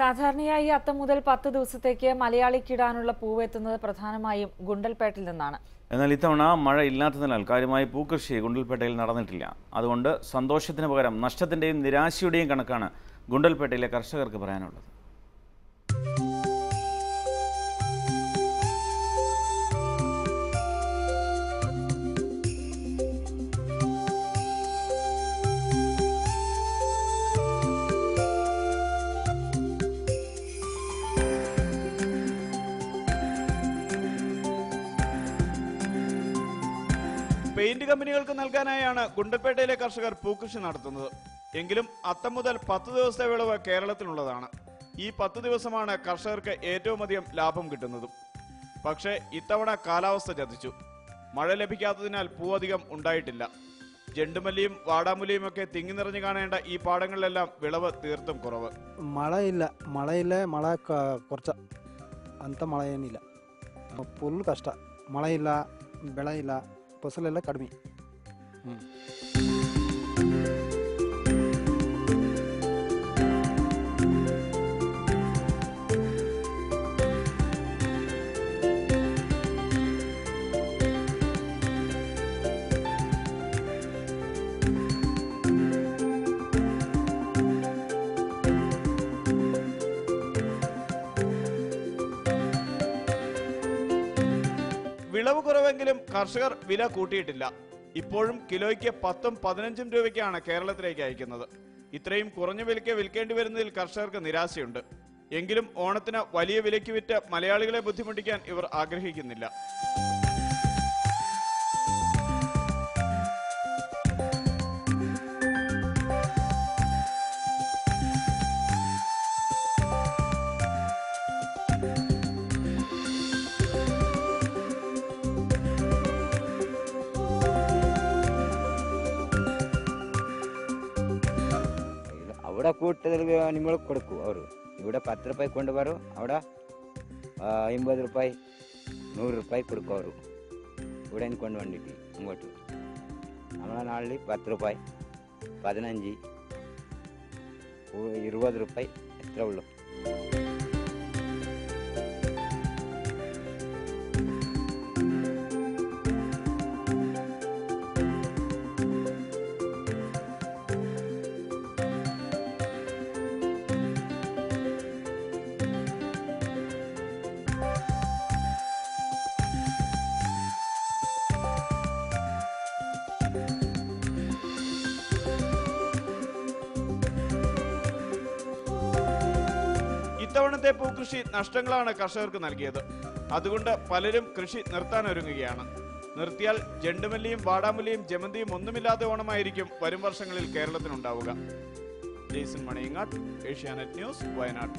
സാധാരണയായി അത്തം മുതൽ പത്ത് ദിവസത്തേക്ക് മലയാളിക്കിടാനുള്ള പൂവെത്തുന്നത് പ്രധാനമായും ഗുണ്ടൽപേട്ടിൽ നിന്നാണ്. എന്നാൽ ഇത്തവണ മഴ ഇല്ലാത്തതിനാൽ കാര്യമായ പൂക്കൃഷി ഗുണ്ടൽപേട്ടയിൽ നടന്നിട്ടില്ല. അതുകൊണ്ട് സന്തോഷത്തിന് പകരം നഷ്ടത്തിന്റെയും നിരാശയുടെയും കണക്കാണ് ഗുണ്ടൽപേട്ടയിലെ കർഷകർക്ക് പറയാനുള്ളത്. പെയിന്റ് കമ്പനികൾക്ക് നൽകാനായാണ് ഗുണ്ടൽപേട്ടയിലെ കർഷകർ പൂക്കൃഷി നടത്തുന്നത് എങ്കിലും അത്തം മുതൽ പത്ത് ദിവസത്തെ വിളവ് കേരളത്തിനുള്ളതാണ് ഈ പത്ത് ദിവസമാണ് കർഷകർക്ക് ഏറ്റവും അധികം ലാഭം കിട്ടുന്നതും പക്ഷേ ഇത്തവണ കാലാവസ്ഥ ചതിച്ചു മഴ ലഭിക്കാത്തതിനാൽ പൂവധികം ഉണ്ടായിട്ടില്ല ജണ്ടുമല്ലിയും വാടാമുല്ലിയും ഒക്കെ തിങ്ങി നിറഞ്ഞു കാണേണ്ട ഈ പാടങ്ങളിലെല്ലാം വിളവ് തീർത്തും കുറവ് ಮಳೆ ಇಲ್ಲ ಮಳೆ ಇಲ್ಲ ಮಳೆ ಕ ಕೊರ್ಚ ಅಂಥ ಮಳೆ ಏನಿಲ್ಲ ಫುಲ್ ಕಷ್ಟ ಮಳೆ ಇಲ್ಲ ಬೆಳೆ ಇಲ್ಲ ಫಸಲೆಲ್ಲ ಕಡಿಮೆ ಹ್ಞೂ വിളവ് കുറവെങ്കിലും കർഷകർ വില കൂട്ടിയിട്ടില്ല. ഇപ്പോഴും കിലോയ്ക്ക് പത്തും പതിനഞ്ചും രൂപയ്ക്കാണ് കേരളത്തിലേക്ക് അയക്കുന്നത്. ഇത്രയും കുറഞ്ഞ വിലയ്ക്ക് വിൽക്കേണ്ടി വരുന്നതിൽ കർഷകർക്ക് നിരാശയുണ്ട്. എങ്കിലും ഓണത്തിന് വലിയ വിലയ്ക്ക് വിറ്റ് മലയാളികളെ ബുദ്ധിമുട്ടിക്കാൻ ഇവർ ആഗ്രഹിക്കുന്നില്ല. ഇത് അവിടെ കൂടുതൽ നിങ്ങൾ കൊടുക്കും അവർ ഇവിടെ പത്ത് രൂപ കൊണ്ടുവരും അവിടെ ആ, അമ്പത് രൂപ നൂറ് രൂപ കൊടുക്കും അവർ ഇവിടെ നിന്ന് കൊണ്ട് വന്നിട്ട് അങ്ങോട്ട് നമ്മളെ നാട്ടിൽ പത്ത് രൂപ പതിനഞ്ച് ഉ- ഇരുപത് രൂപ എത്ര ഉള്ളു ഇത്തവണത്തെ പൂക്കൃഷി നഷ്ടങ്ങളാണ് കർഷകർക്ക് നൽകിയത്. അതുകൊണ്ട് പലരും കൃഷി നിർത്താൻ ഒരുങ്ങുകയാണ്. നിർത്തിയാൽ ജണ്ടുമല്ലിയും വാടാമല്ലിയും ജമന്തിയും ഒന്നുമില്ലാതെ ഓണമായിരിക്കും വരും വർഷങ്ങളിൽ കേരളത്തിനുണ്ടാവുക. Jaison Maniyangat Asianet News Wayanad.